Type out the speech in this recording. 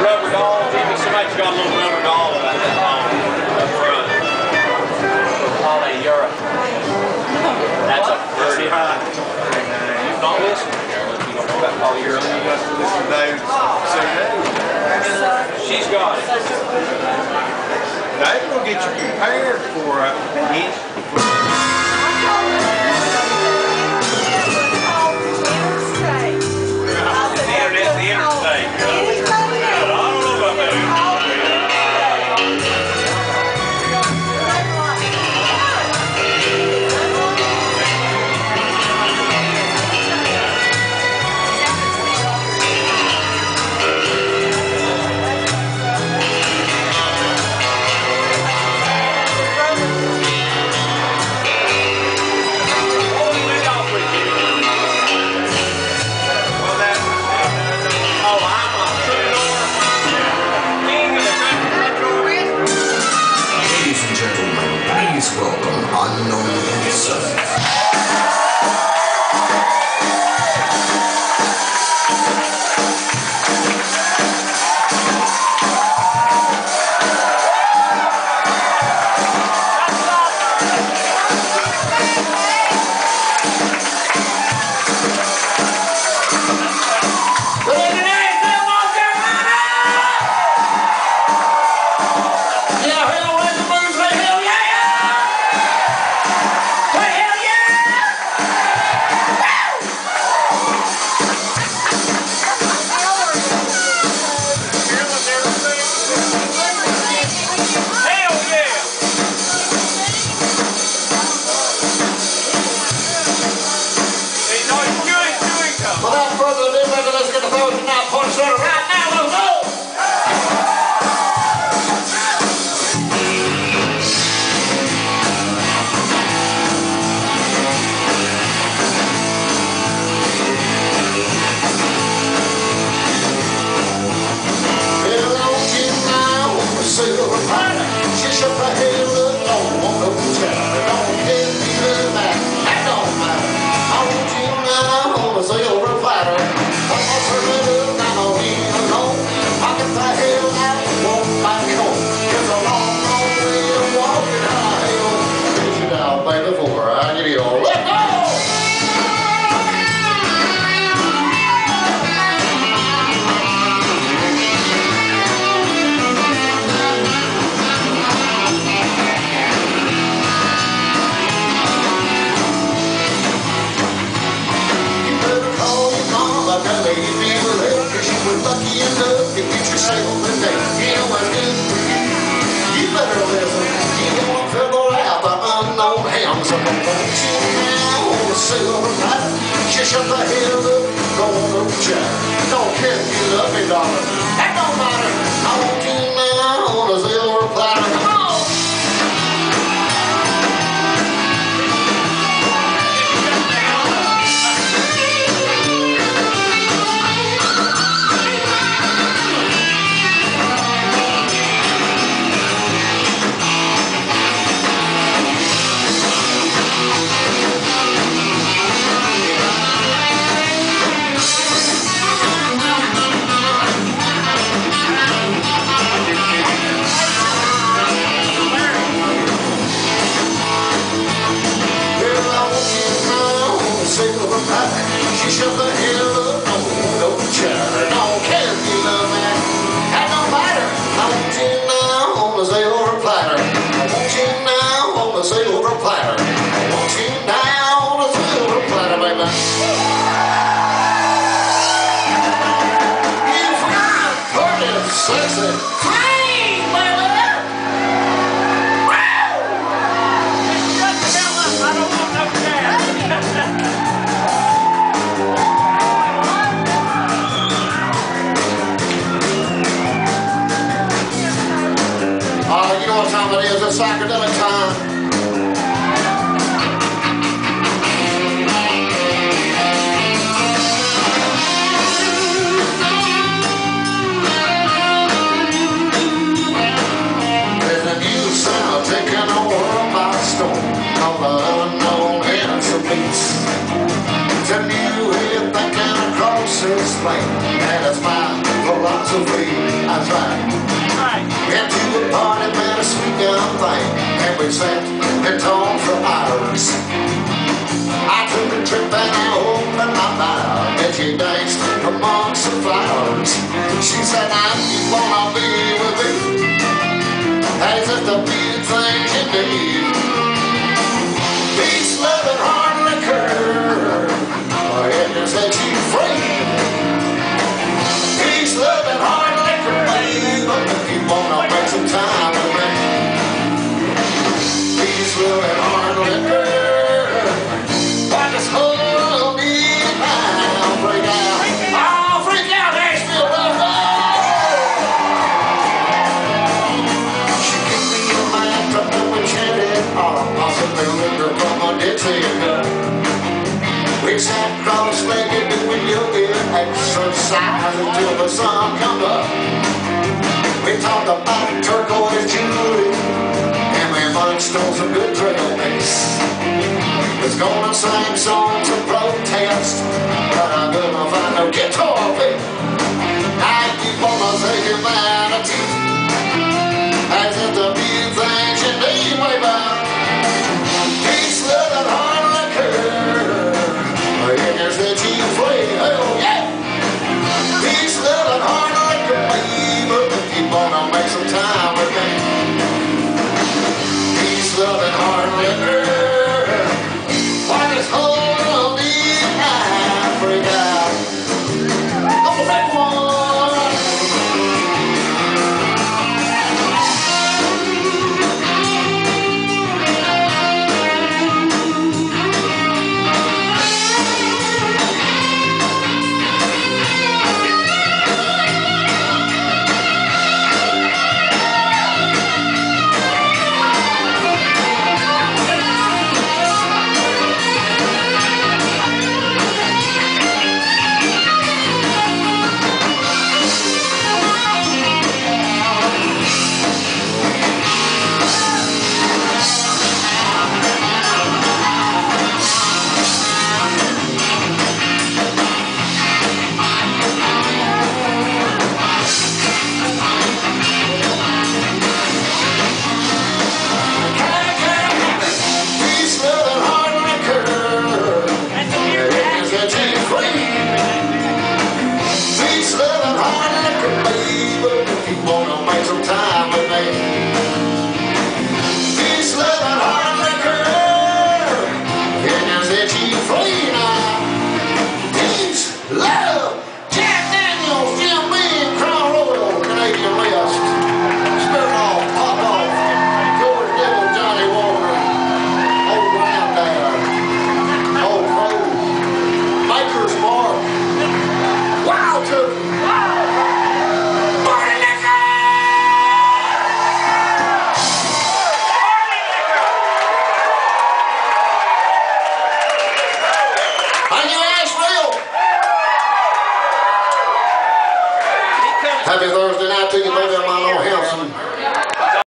rubber doll. Maybe somebody's got a little rubber doll uh, uh, uh, about that long up front. Call that Europe. That's a pretty high. You don't listen. You don't know about Paul Europe. You have to listen to David. She's got it. gonna get you prepared for it. Kiss up the hill, go on the jack. Don't care if you love me, darling. platter. Walking down a silver platter, baby. You fine, pretty, sexy, you know what time it is, it's psychedelic time. explain. And it's my philosophy. I try. Right. Get to the party, man, a sweet young thing. And we sat and talked for hours. I took a trip and I opened my mouth. And she danced amongst the flowers. She said, I wanna be with you." As if the sat and the sun of up. We talked about turquoise jewelry and we munched stole some good trail mix. Was gonna sing songs to protest, but I'm gonna find no guitar pick. I keep on taking humanity as if the being thing should be. Peace, love, and hard liquor. Here's the chief.